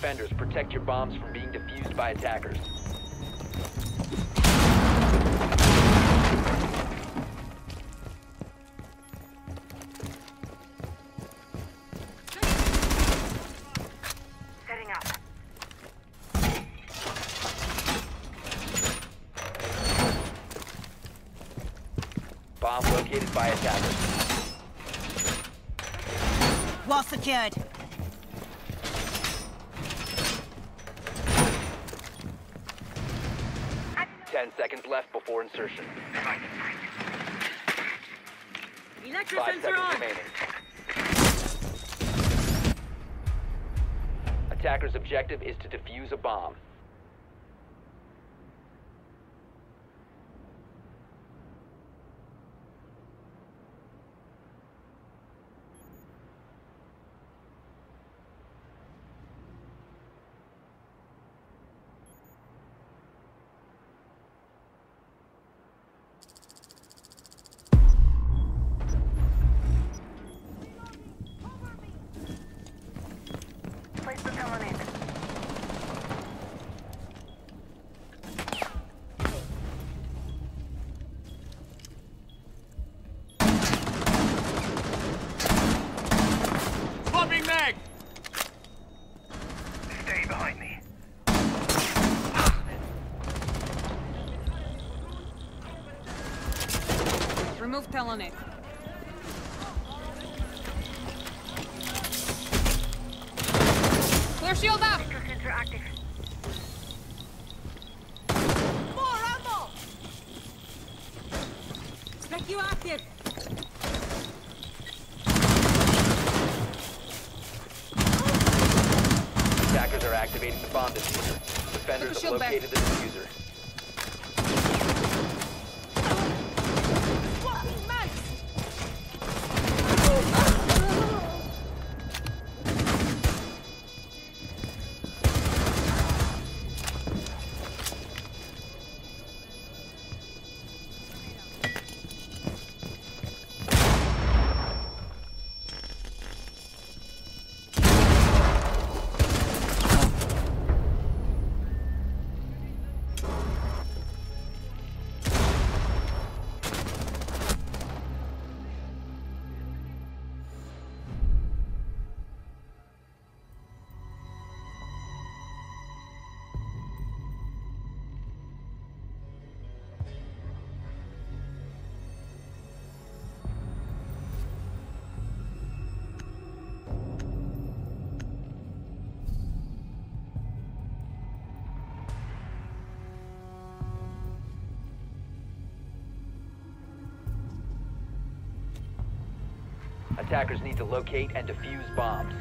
defenders. Protect your bombs from being defused by attackers. Setting up. Bomb located by attackers. Wall secured. Ten seconds left before insertion. Electro Five seconds on. remaining. Attacker's objective is to defuse a bomb. Remove Telonic. Attackers need to locate and defuse bombs.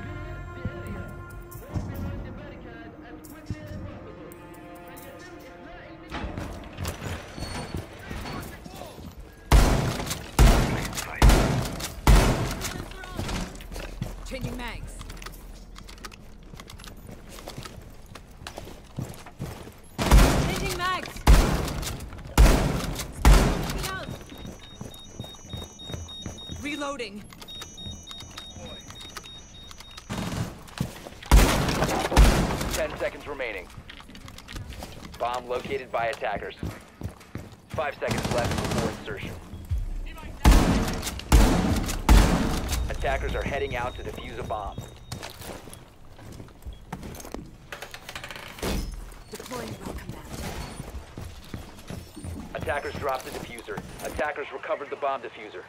Attackers. Five seconds left before insertion. Attackers are heading out to defuse a bomb. Deploying welcome. Attackers dropped the defuser. Attackers recovered the bomb defuser.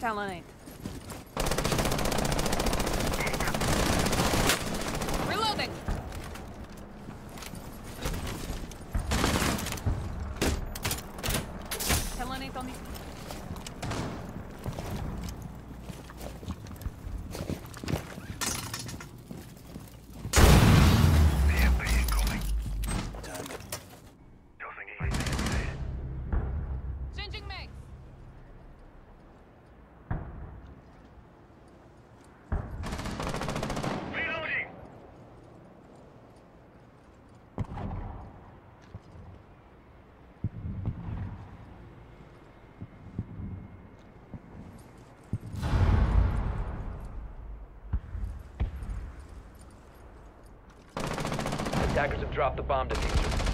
Talonite. Reloading! Talonite on the... Changing mags. Reloading! Dropped the bomb defuser.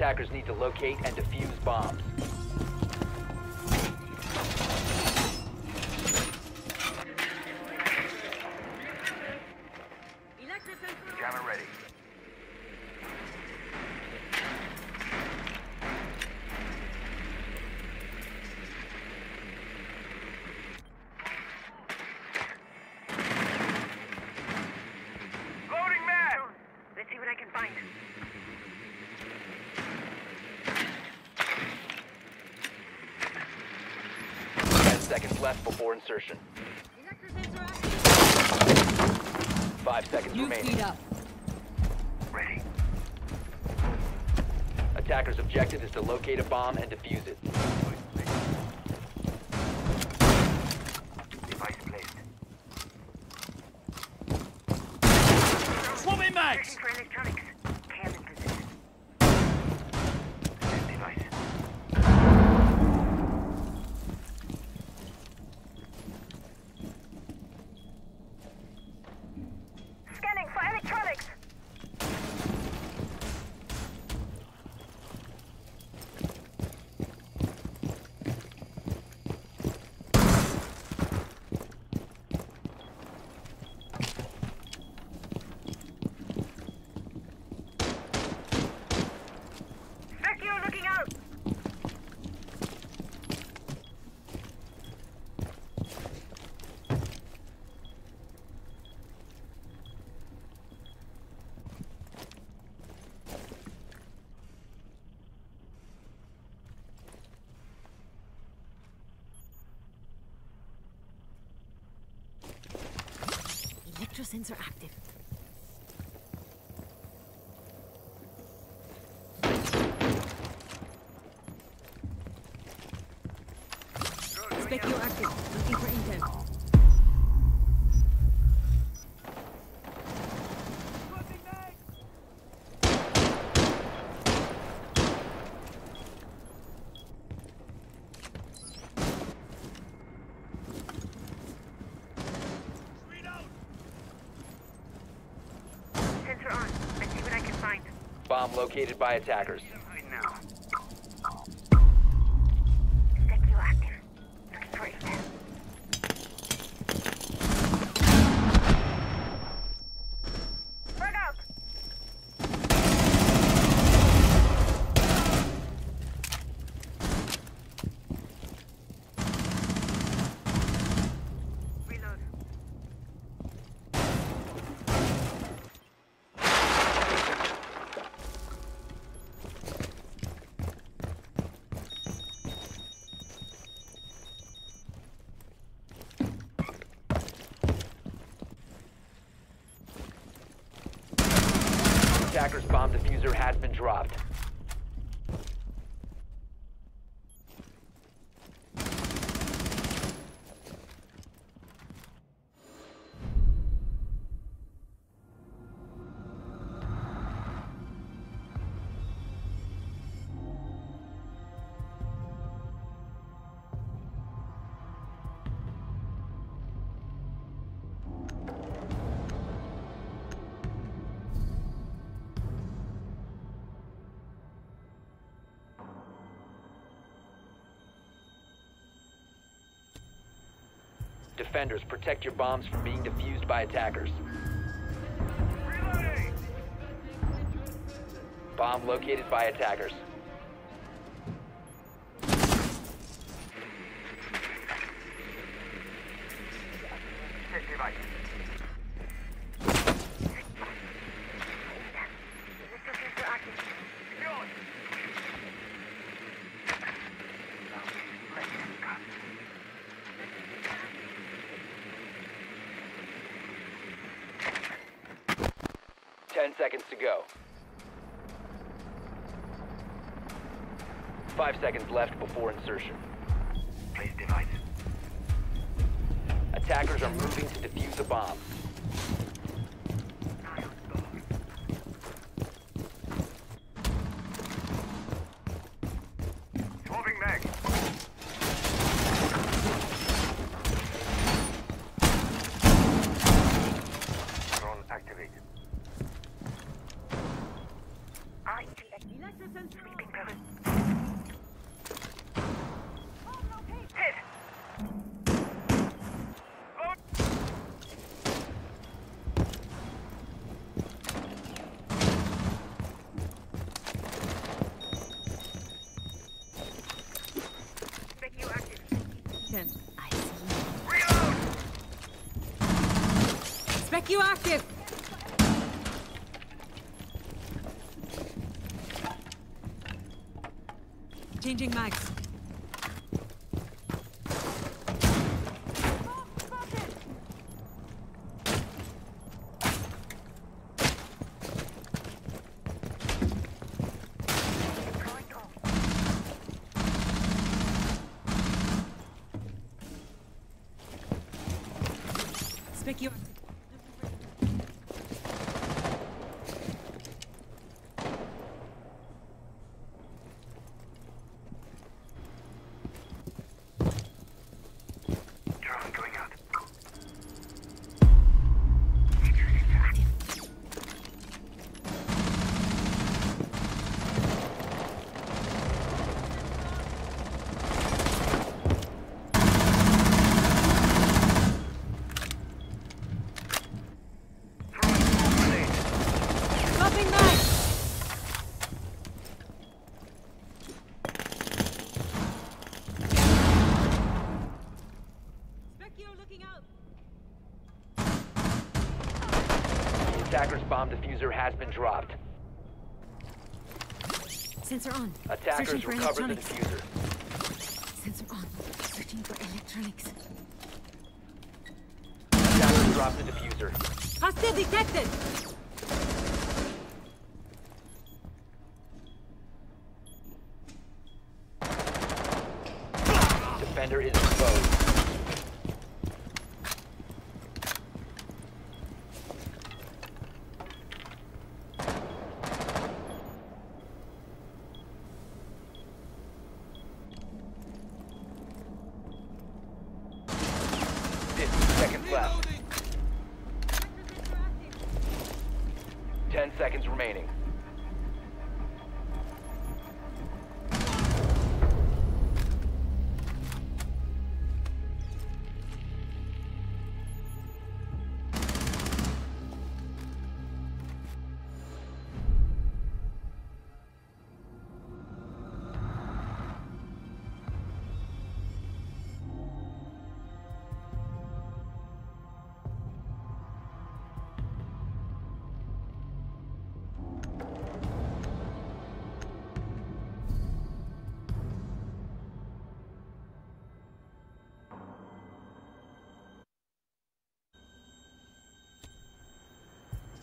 Attackers need to locate and defuse bombs. Jammer ready. Loading mag! Let's see what I can find. Ten seconds left before insertion. Five seconds You remaining. feed up. Ready. Attackers' objective is to locate a bomb and defuse it. Device placed. Swapping mags! Searching for electronics. Cam in position. Set device. Scanning for electronics. Vecchio looking out. Electrosensor active. Specchio active. Looking for intel. Sensor on. Let's see what I can find. Bomb located by attackers. defenders protect your bombs from being defused by attackers. Reloading! Bomb located by attackers. assertion. You active. Changing mags. defuser has been dropped. Sensor on. Attackers recovered the defuser.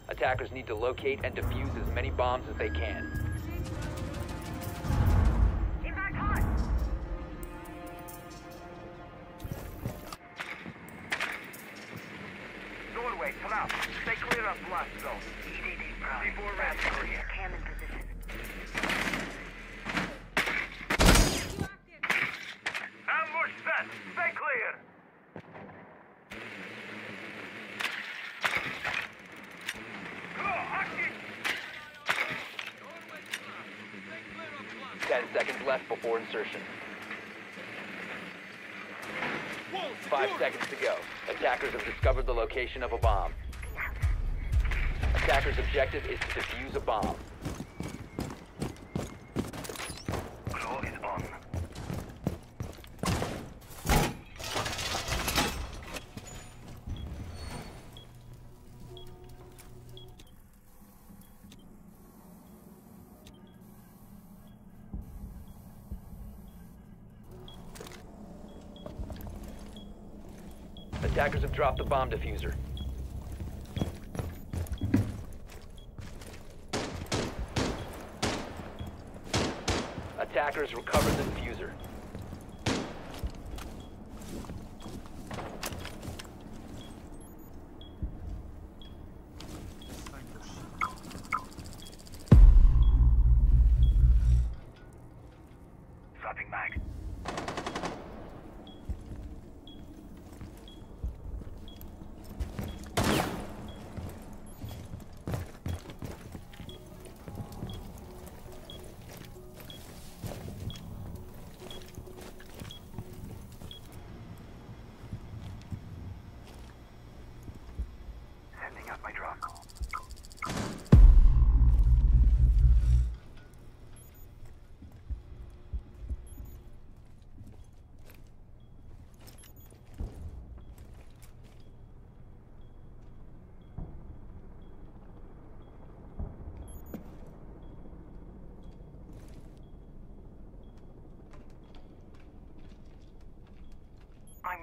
Attackers need to locate and defuse as many bombs as they can. insertion. Five seconds to go. Attackers have discovered the location of a bomb. Attackers' objective is to defuse a bomb. Dropped the bomb defuser.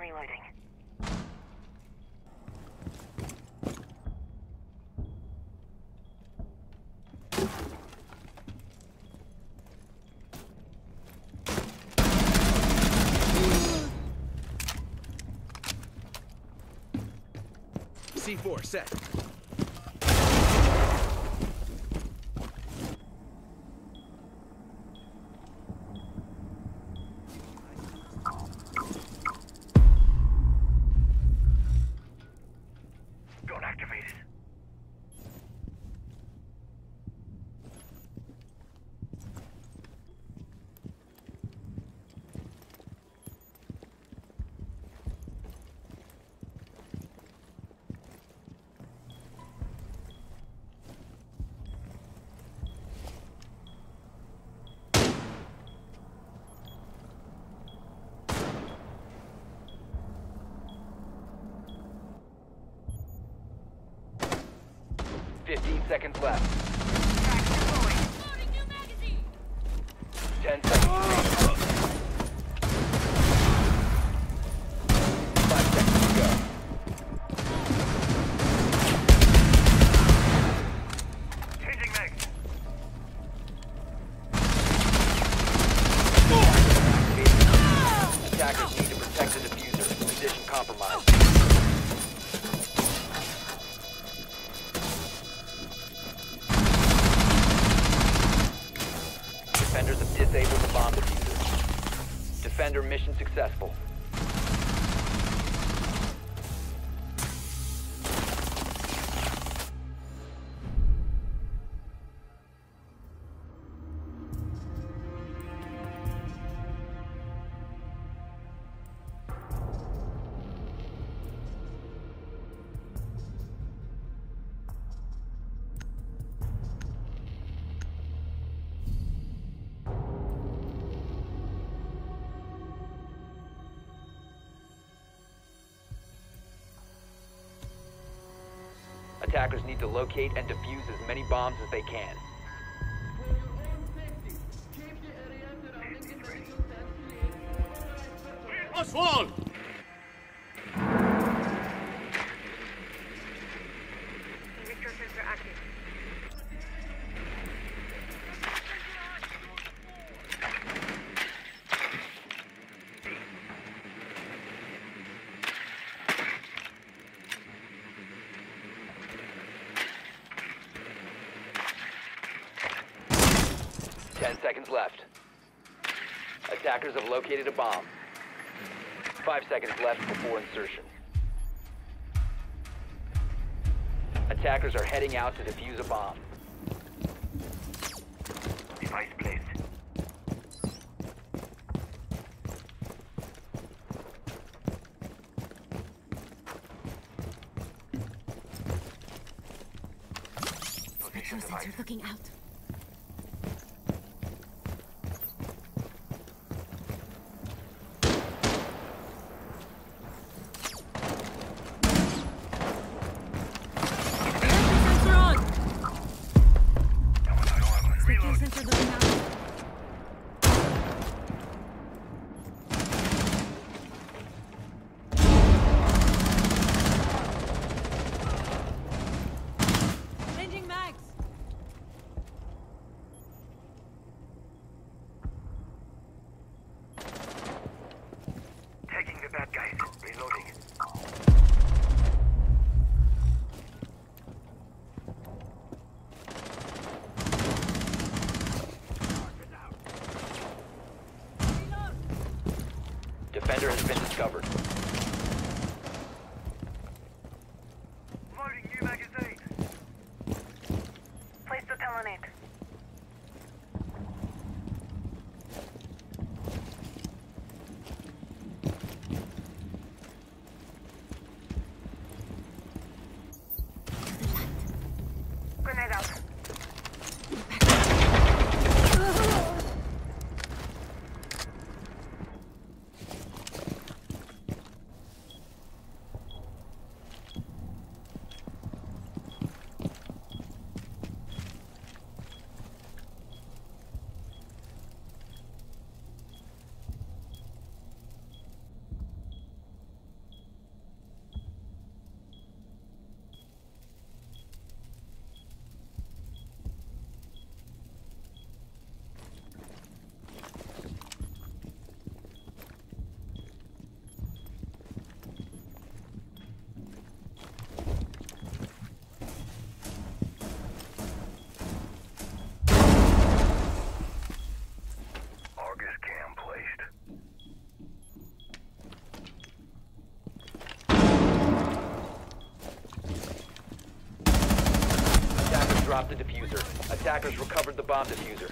Reloading. C4 set. Seconds left. Attackers need to locate and defuse as many bombs as they can. Oswald! located a bomb. Five seconds left before insertion. Attackers are heading out to defuse a bomb. Device placed. Position. Sensor looking out. Dropped the defuser. Attackers recovered the bomb defuser.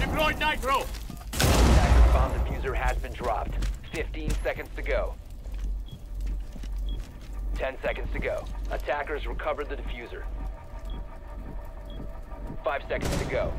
Deployed nitro. Attackers bomb defuser has been dropped. 15 seconds to go. 10 seconds to go. Attackers recovered the defuser. 5 seconds to go.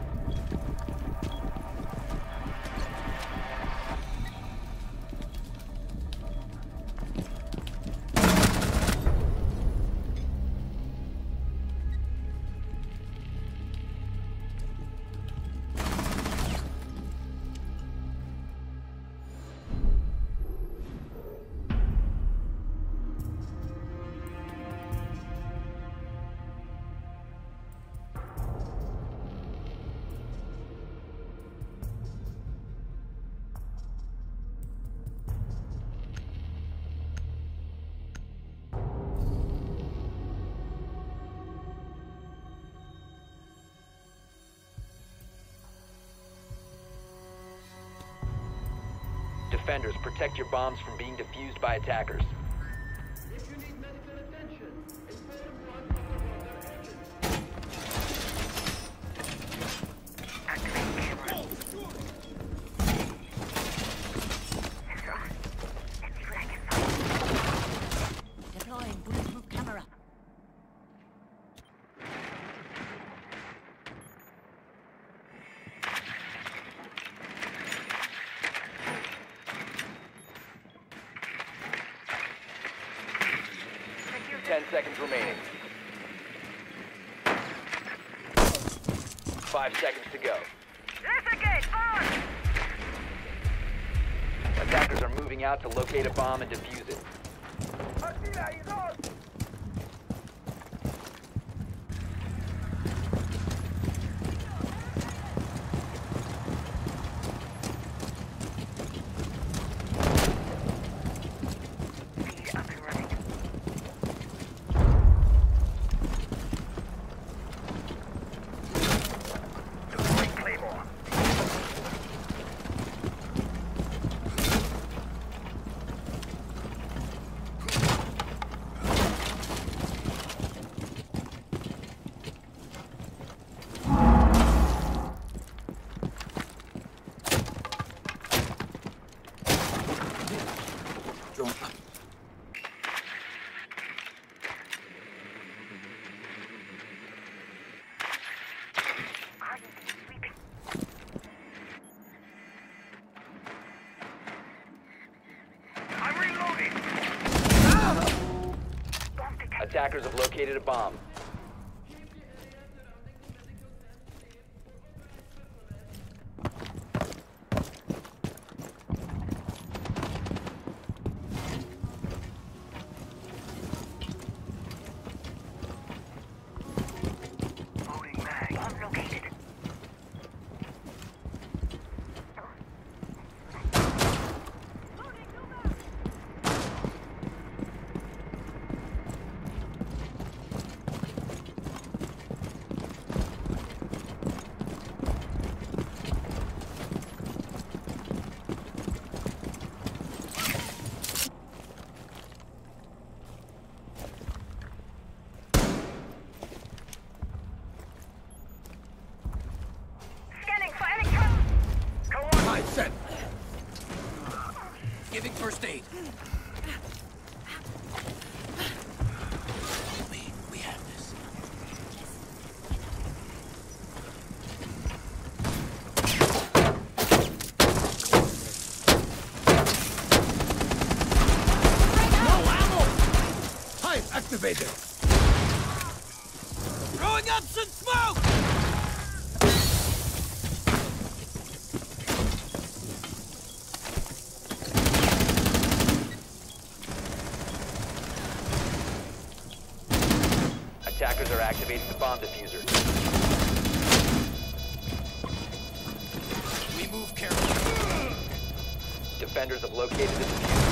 Defenders, protect your bombs from being defused by attackers. Locate a bomb and defuse it. located a bomb. defenders have located and defused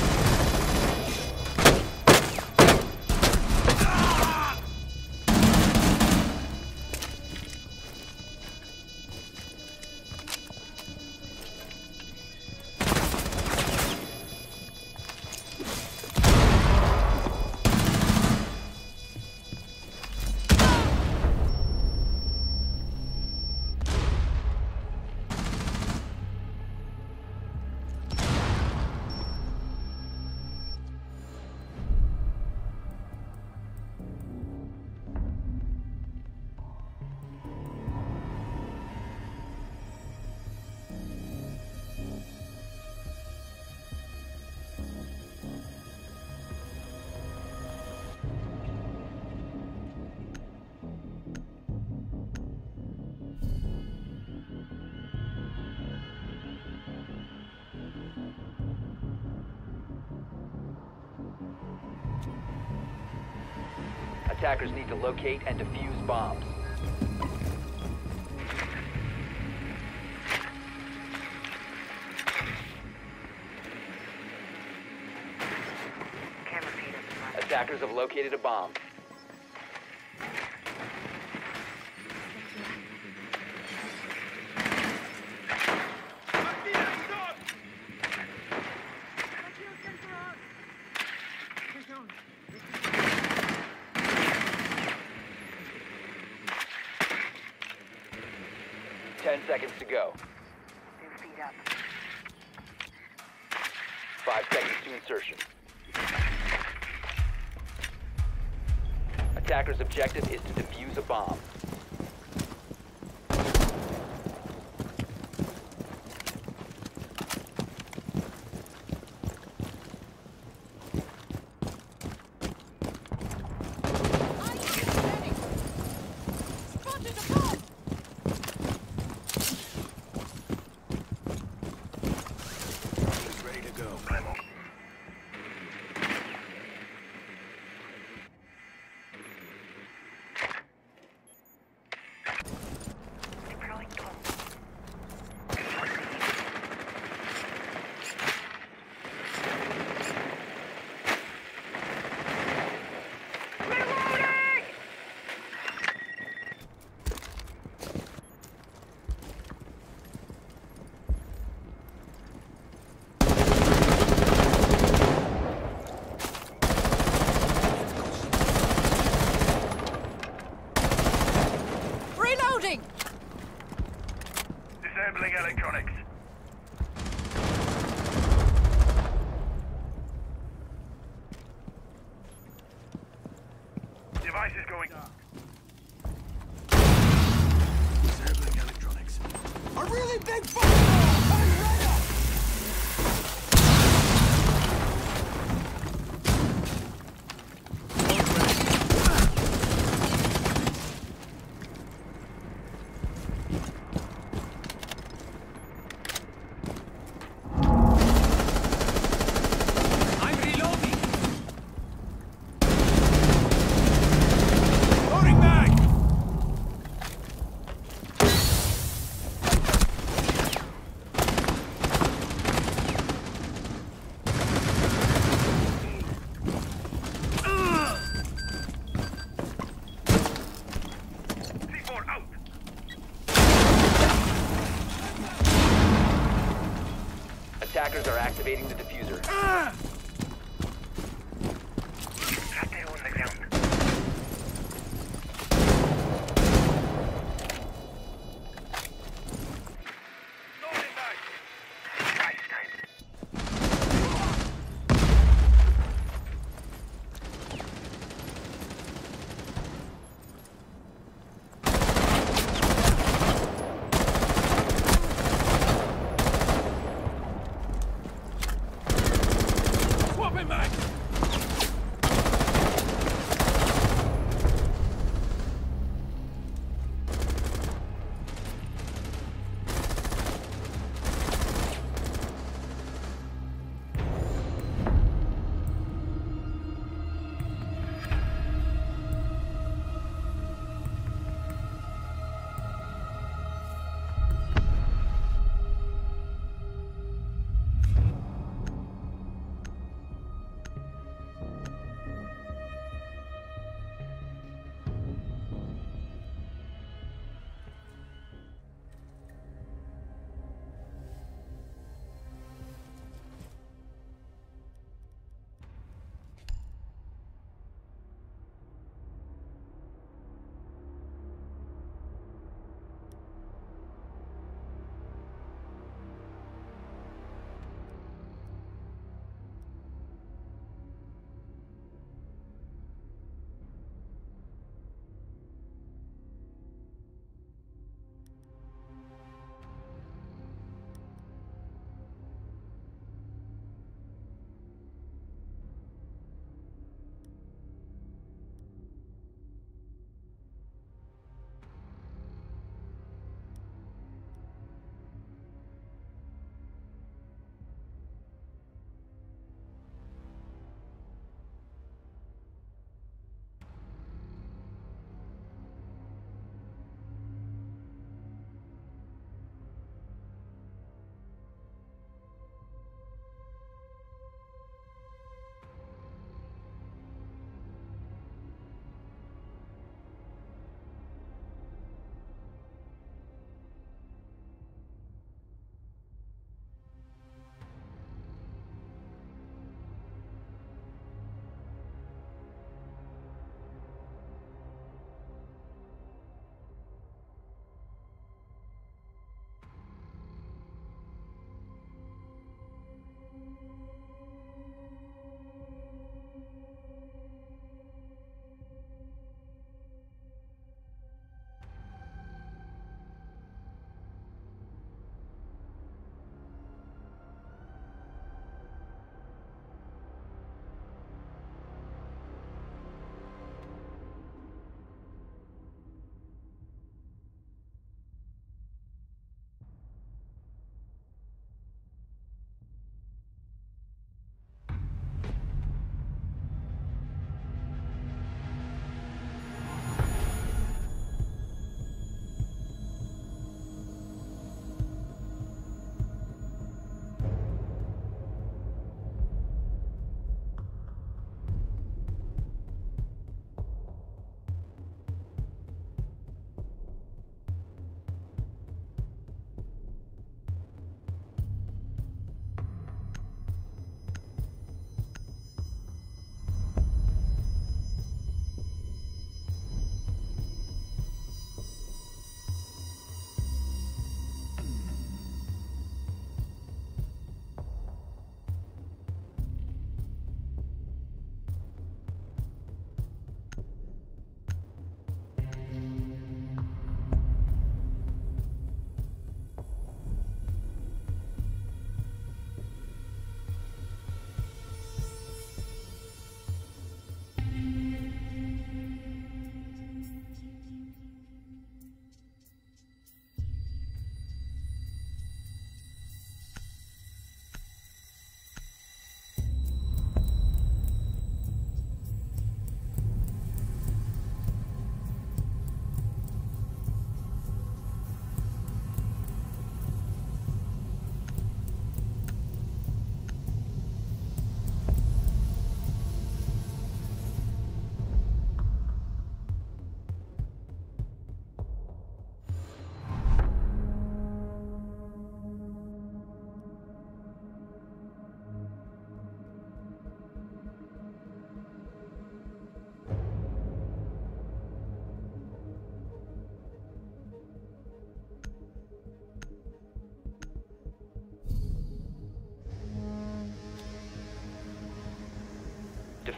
attackers need to locate and defuse bombs. Attackers have located a bomb. objective is to defuse a bomb.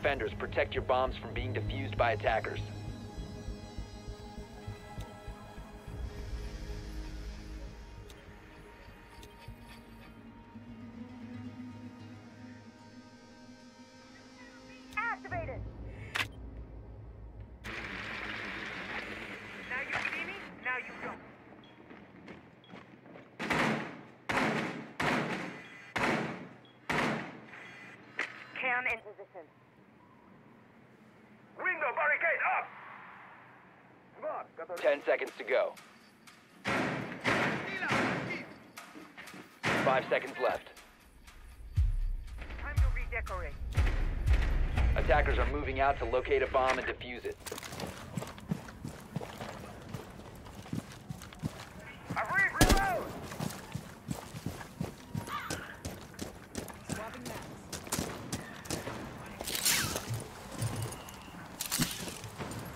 Defenders, protect your bombs from being defused by attackers. Seconds to go. Five seconds left. Time to redecorate. Attackers are moving out to locate a bomb and defuse it. Agreed, reload! Swapping mags.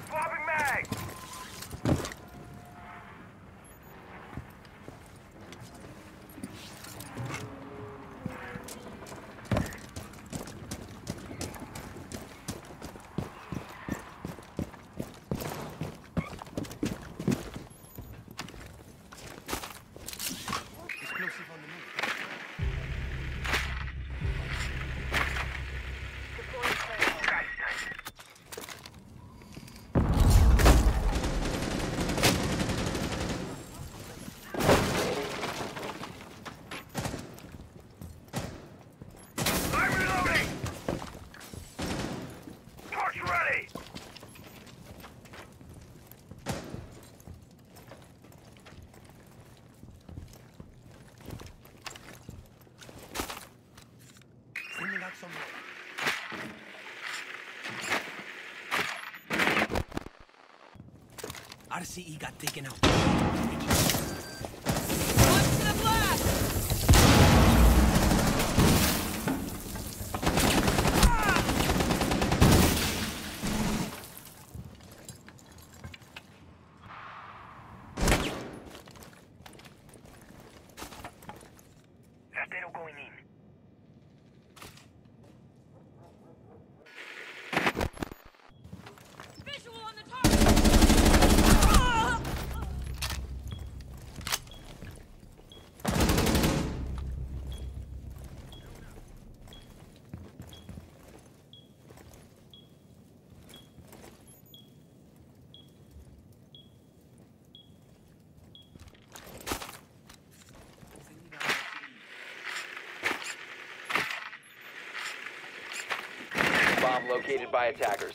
Swapping mag! Explosive on the move. Deploying flame. I'm reloading! Torch ready! Sending out some more. RCE got taken out. Located by attackers.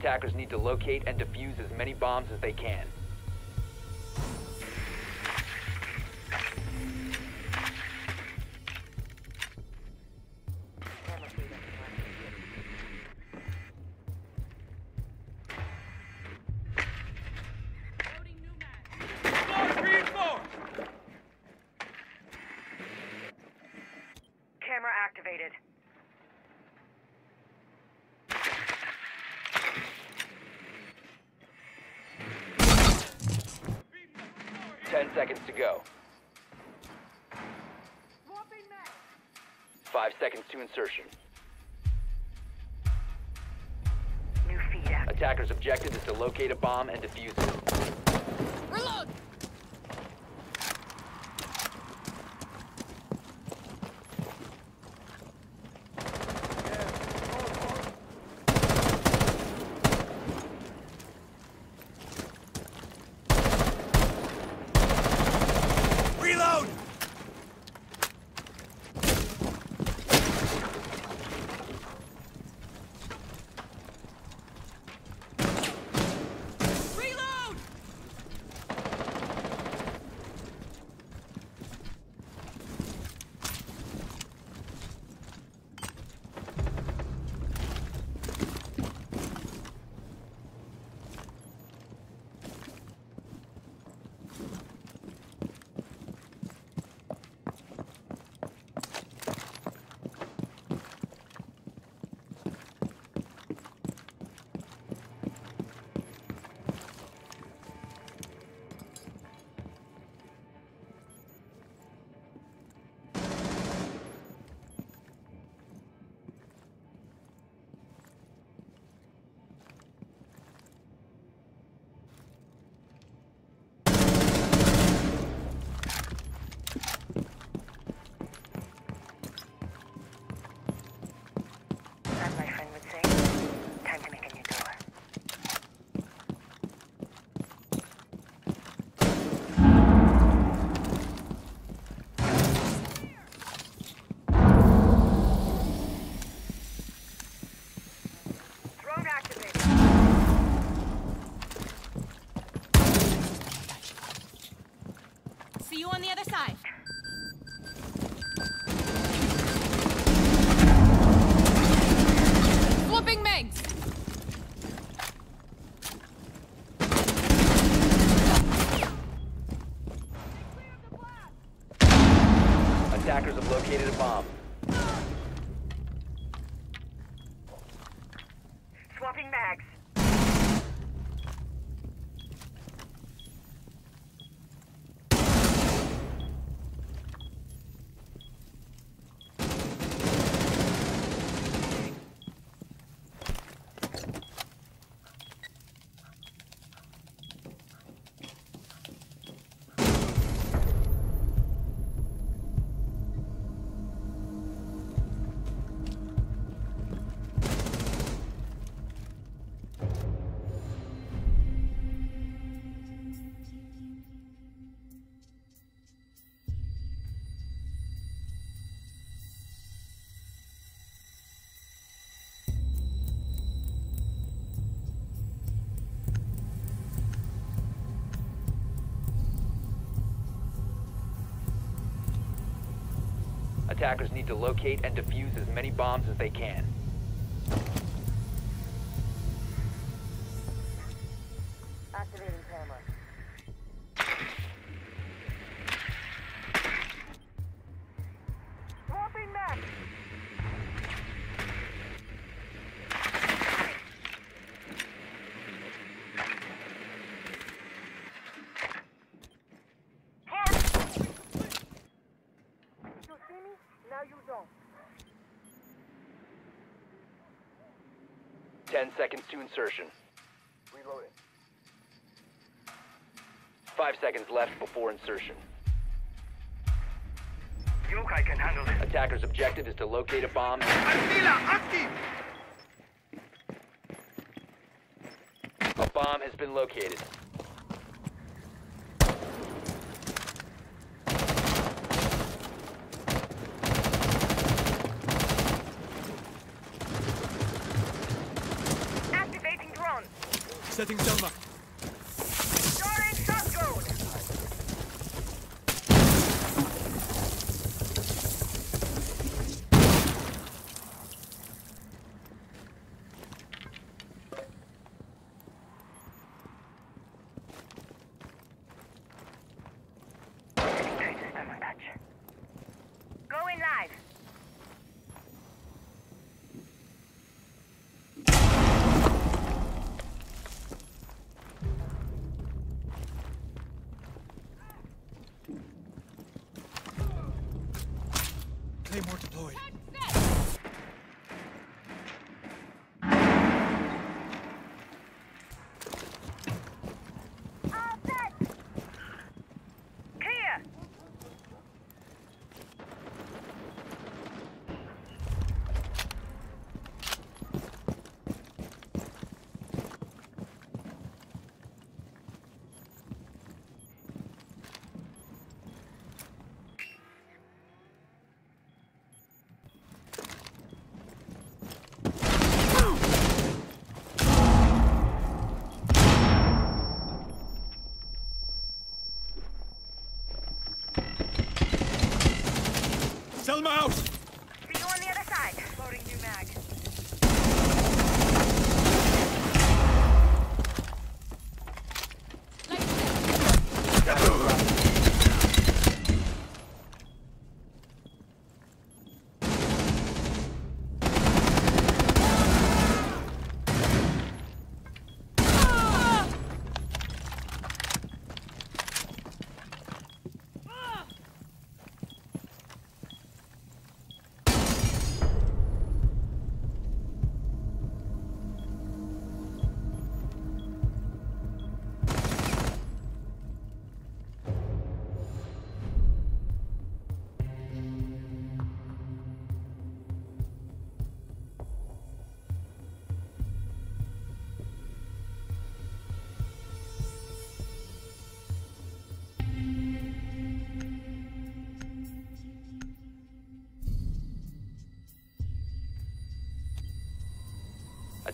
Attackers need to locate and defuse as many bombs as they can. Insertion. New feed. Attackers' objective is to locate a bomb and defuse it. Attackers need to locate and defuse as many bombs as they can. To insertion. Reloading. 5 seconds left before insertion. Yokai can handle this. Attackers' objective is to locate a bomb. Active! A bomb has been located. Activating drone. Setting thermite. Starting shot drone. Setting traces thermal touch. Going live. Claymore Tell him out!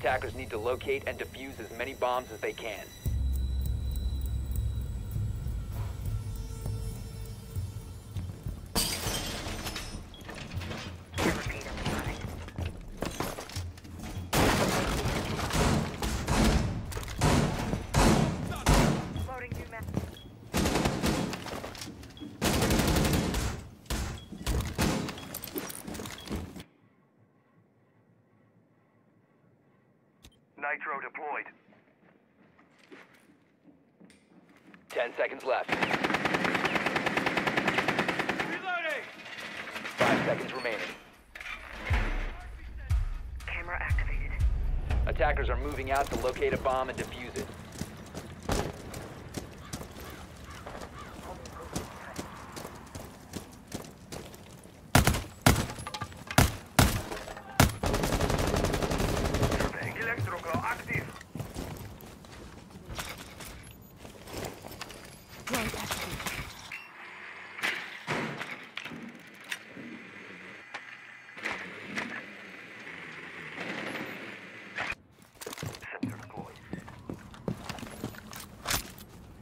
Attackers need to locate and defuse as many bombs as they can. Nitro deployed. Ten seconds left. Reloading! Five seconds remaining. Camera activated. Attackers are moving out to locate a bomb and defuse it. Electroclaw active. Sensor deployed.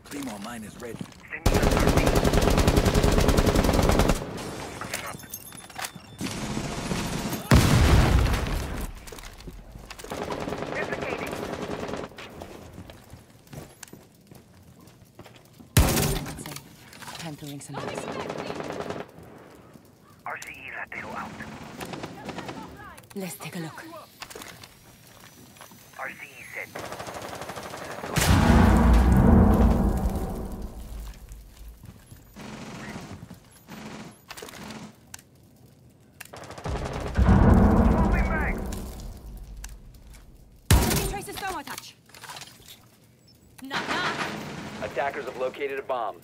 Claymore mine is ready. Send me a Coming up. Replicating. Time to ring some bells. RCE Latero out. Let's take a look. RCE set. Traces thermo touch. Attackers have located a bomb.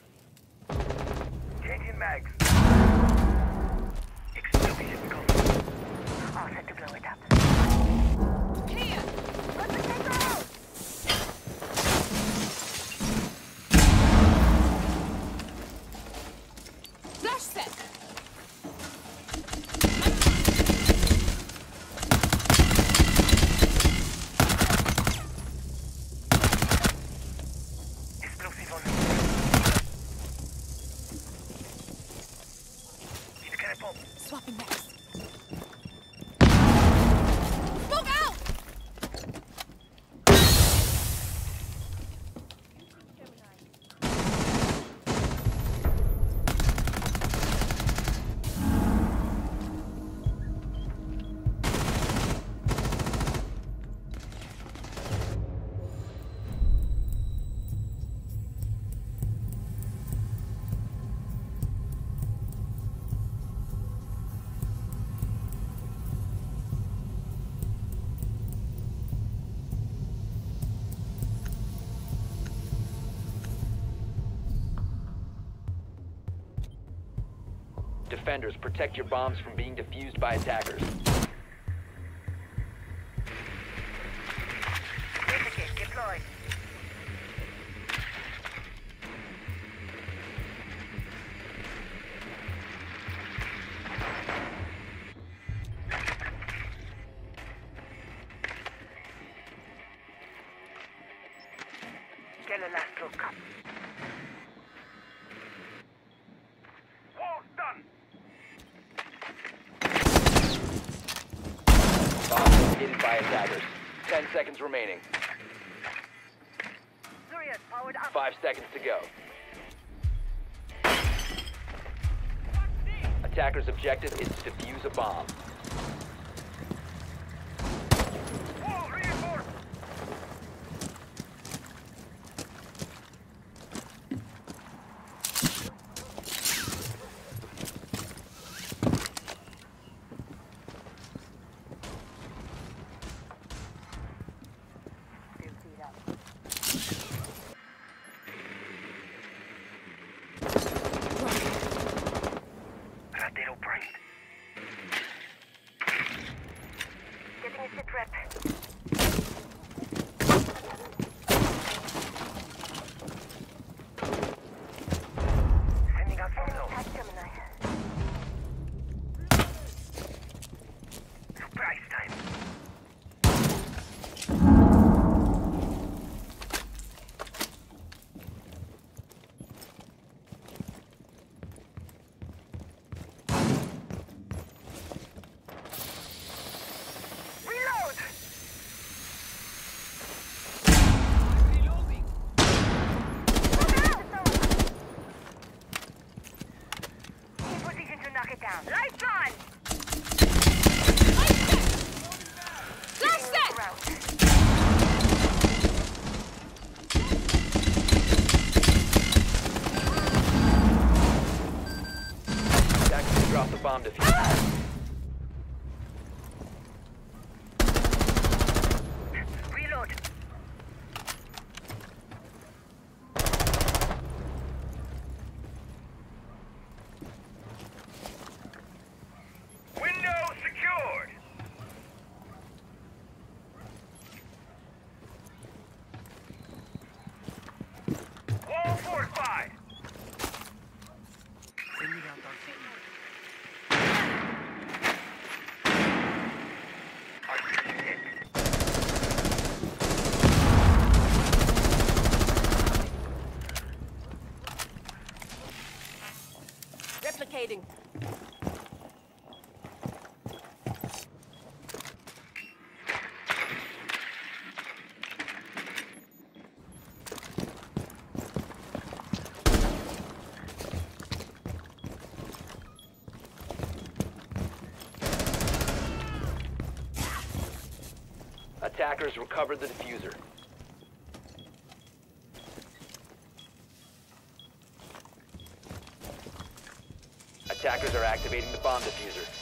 Defenders, protect your bombs from being defused by attackers. attackers recovered the defuser. Attackers are activating the bomb defuser.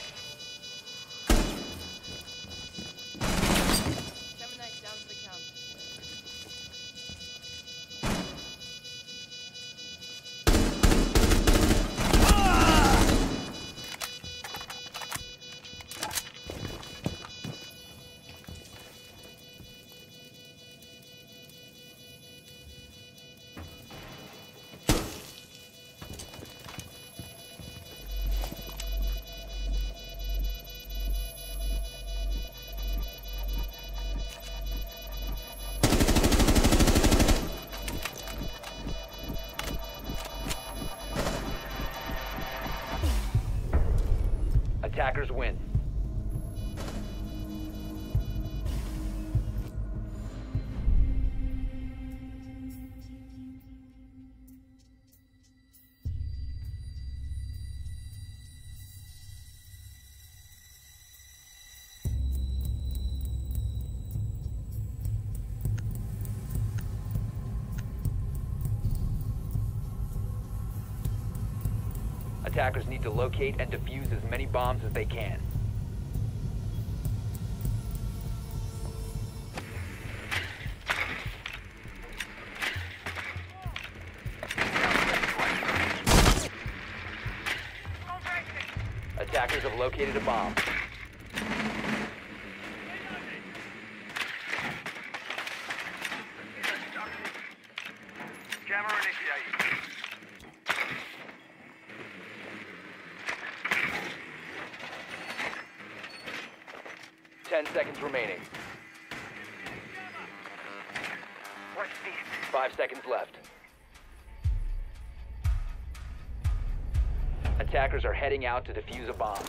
attackers need to locate and defuse as many bombs as they can. Attackers have located a bomb. Are heading out to defuse a bomb.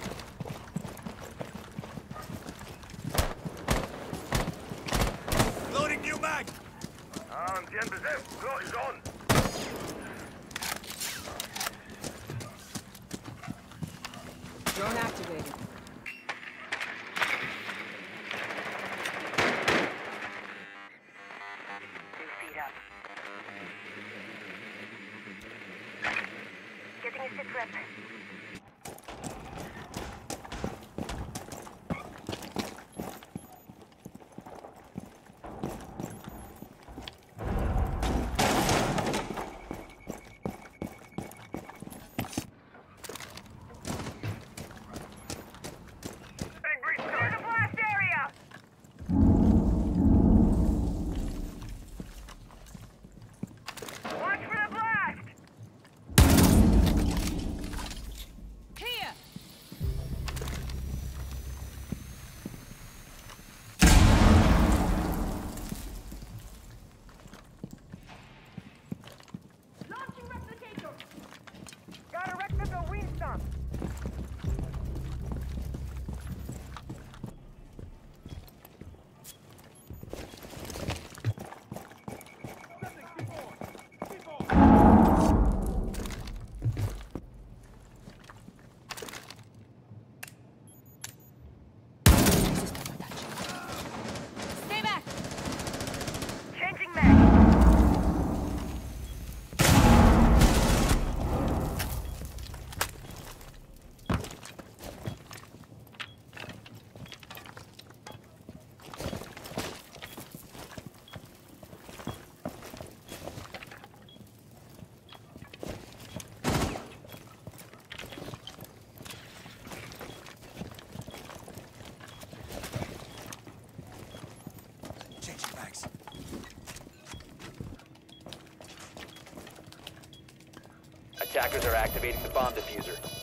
Attackers are activating the bomb defuser.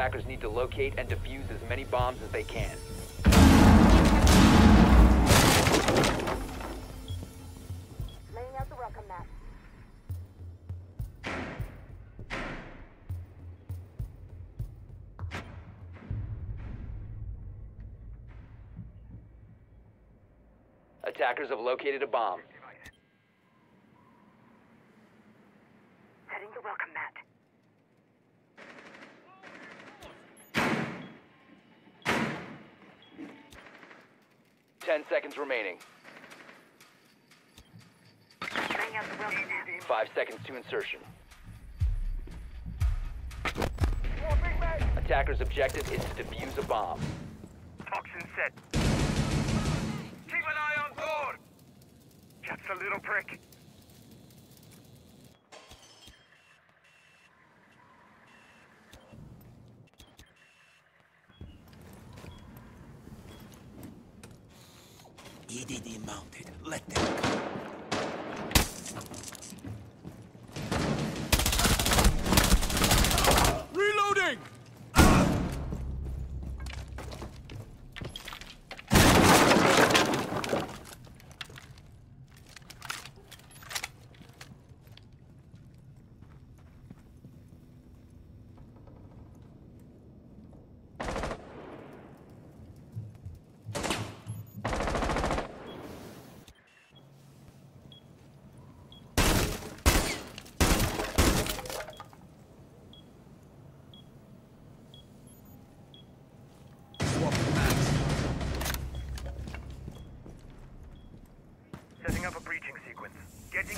Attackers need to locate and defuse as many bombs as they can. Laying out the welcome. Attackers have located a bomb. Setting the welcome mat. Ten seconds remaining. Laying out the welcome mat. Five seconds to insertion. More big mag. Attacker's objective is to defuse a bomb. Toxin set. Keep an eye on board. Just a little prick.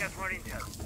Us more intel.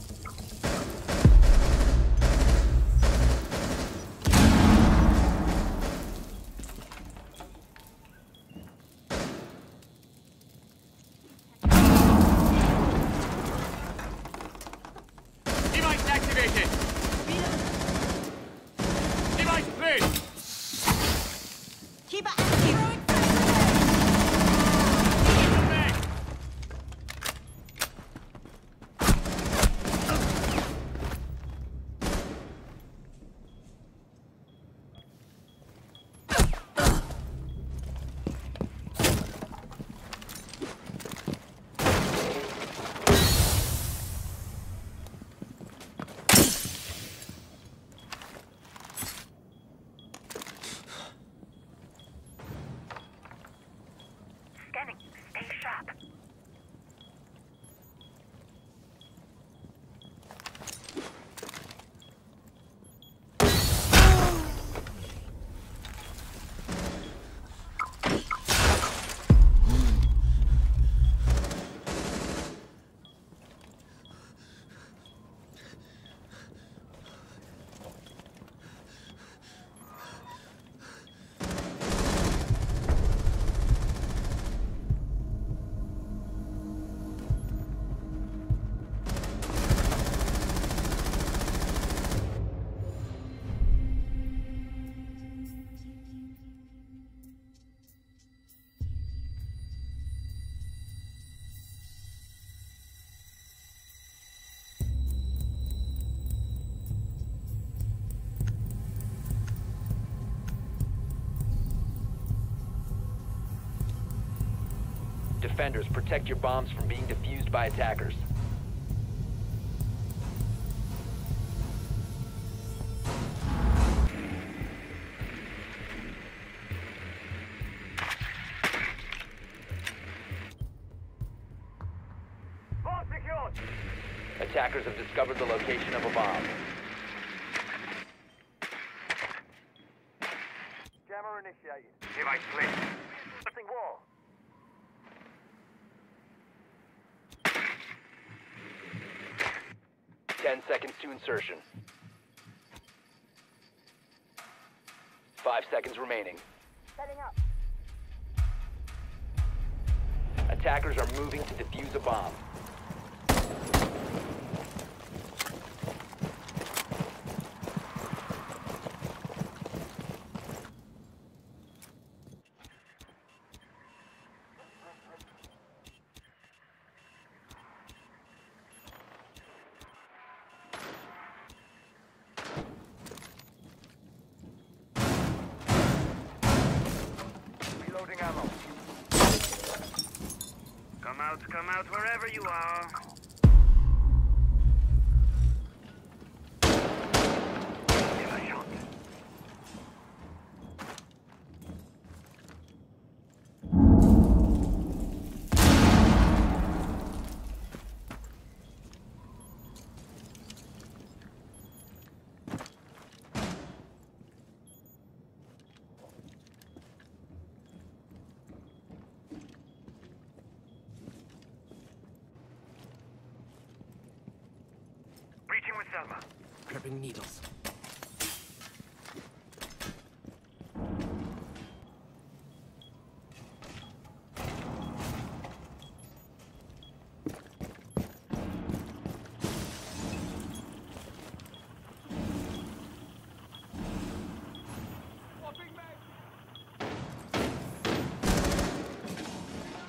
Defenders, protect your bombs from being defused by attackers. Attackers have discovered the location of a bomb. Jammer initiated. Device placed. Nothing wall. Ten seconds to insertion. Five seconds remaining. Setting up. Attackers are moving to defuse a bomb. Prepping needles.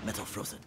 Metal frozen.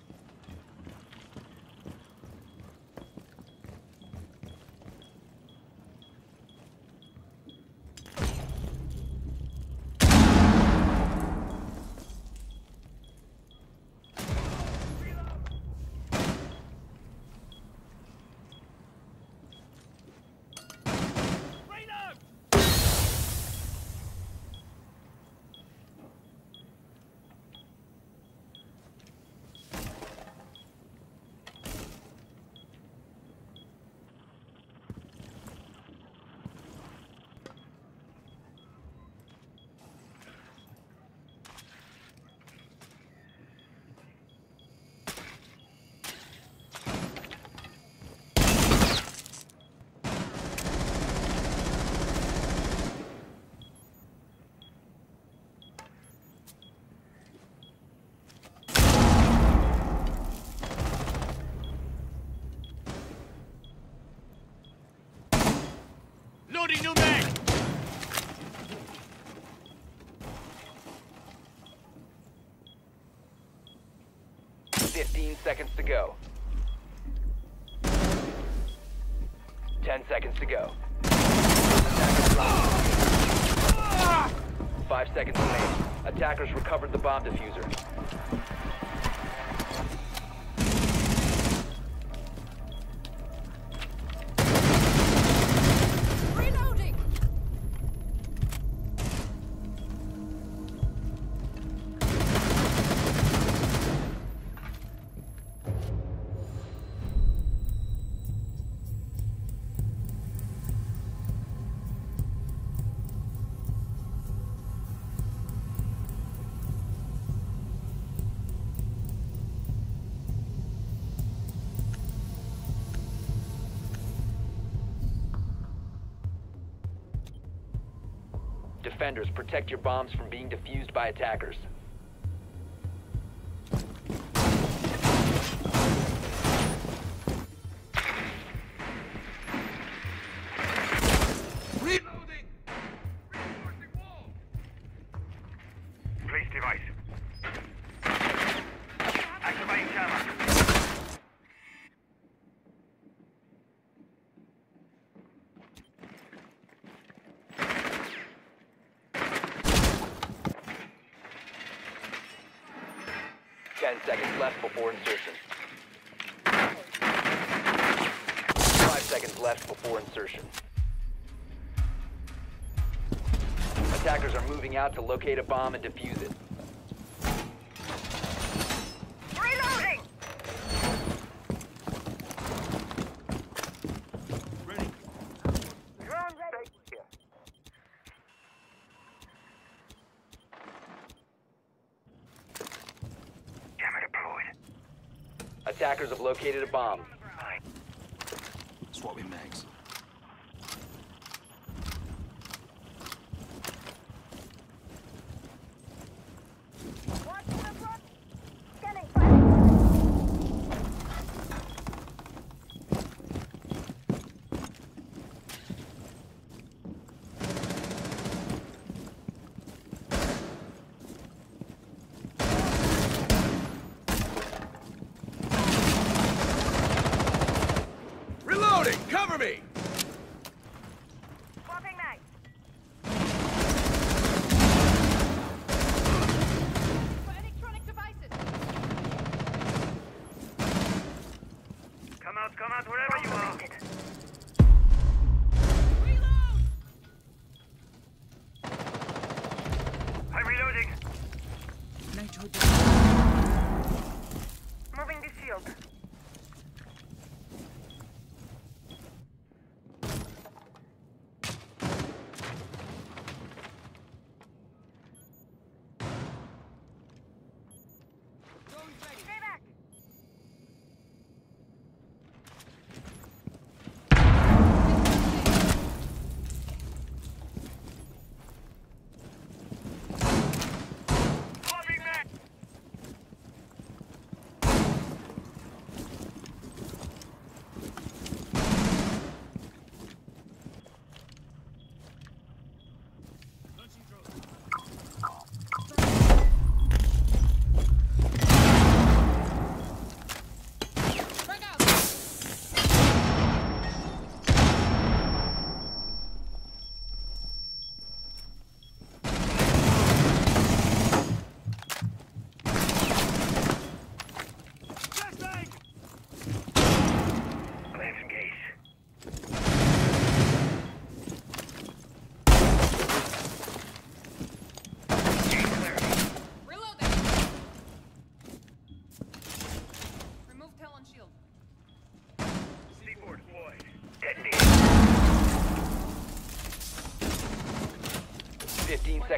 Seconds to go. 10 seconds to go. Five seconds remaining. Attackers recovered the bomb defuser. Protect your bombs from being defused by attackers. Before insertion. Five seconds left before insertion. Attackers are moving out to locate a bomb and defuse it. Reloading! Drone ready. Jammer deployed. Attackers have located a bomb. Swapping mags.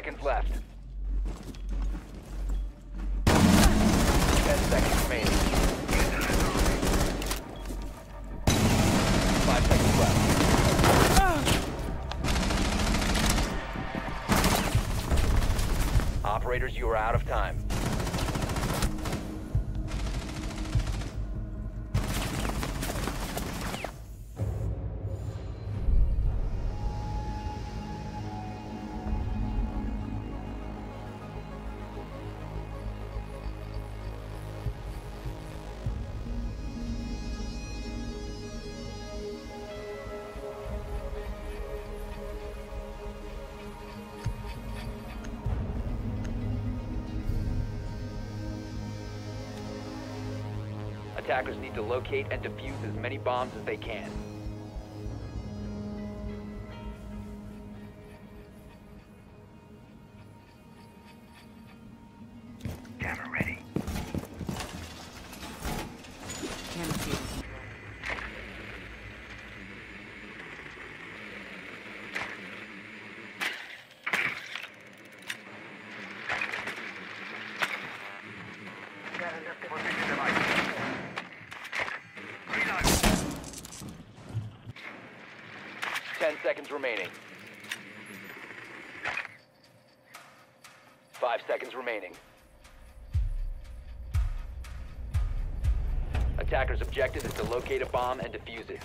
Seconds left. Attackers need to locate and defuse as many bombs as they can. Objective is to locate a bomb and defuse it.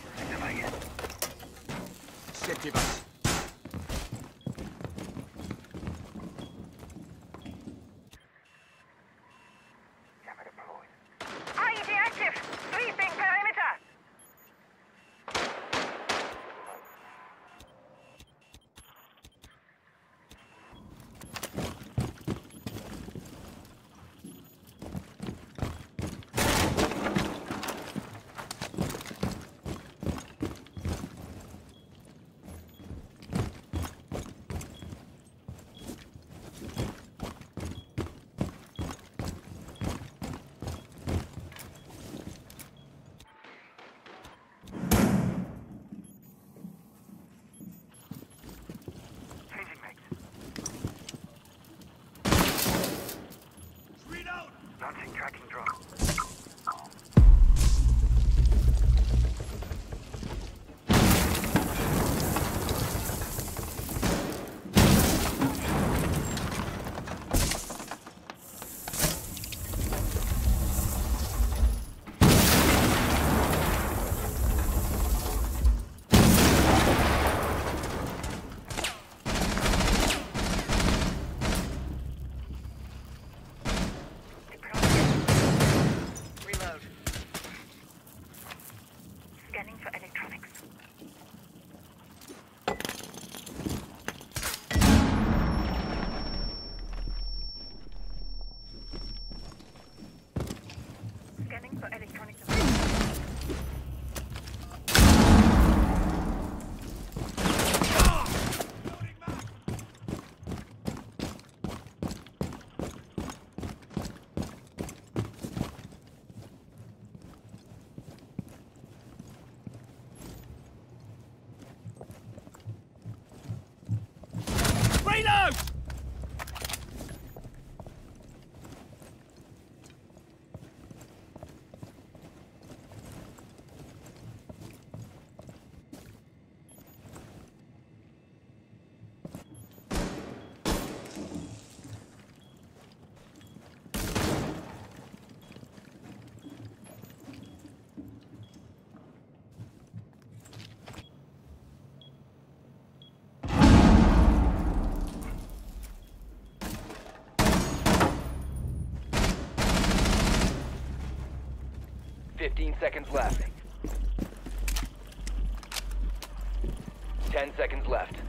15 seconds left. 10 seconds left.